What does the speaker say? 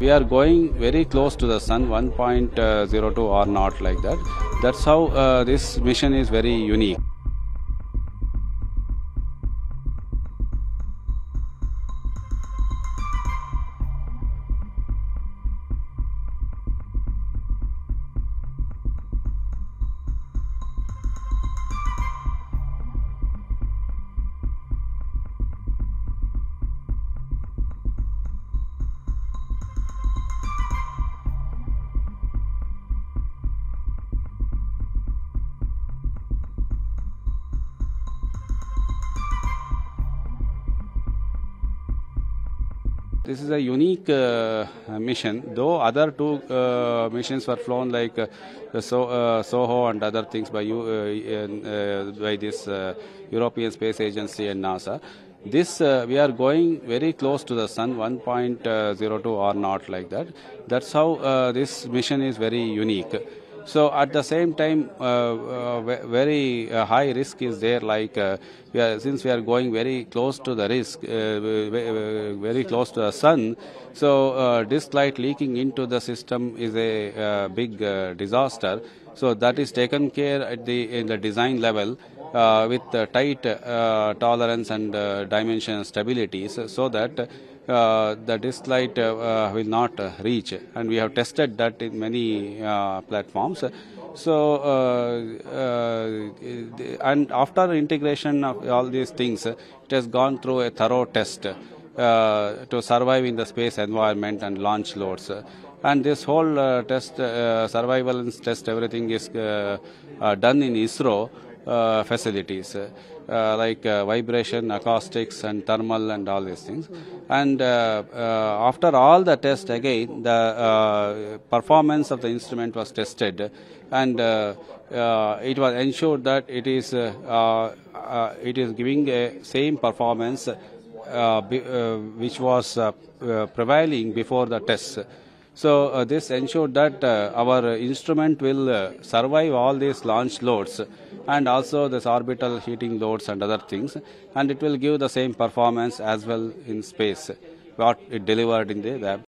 We are going very close to the sun, 1.02 or not like that. That's how uh, this mission is very unique. This is a unique uh, mission, though other two uh, missions were flown like uh, so, uh, Soho and other things by, uh, uh, by this European Space Agency and NASA. This we are going very close to the sun, 1.02 or not like that. That's how this mission is very unique. So at the same time, uh, uh, very uh, high risk is there. Like we are, since we are going very close to the risk, ve- ve- very close to the sun, so disk light leaking into the system is a big disaster. So that is taken care at the in the design level. Uh, with uh, tight uh, tolerance and uh, dimension stability, so, that uh, the disk light uh, will not reach. And we have tested that in many platforms. So, and after integration of all these things, it has gone through a thorough test to survive in the space environment and launch loads. And this whole test, survivalence test, everything is done in ISRO uh, facilities uh, like uh, vibration, acoustics, and thermal, and all these things. And uh, uh, after all the tests, again, the uh, performance of the instrument was tested, and uh, uh, it was ensured that it is uh, uh, uh, it is giving a same performance uh, be, uh, which was uh, uh, prevailing before the tests. So uh, this ensured that uh, our instrument will uh, survive all these launch loads and also this orbital heating loads and other things, and it will give the same performance as well in space what it delivered in the lab.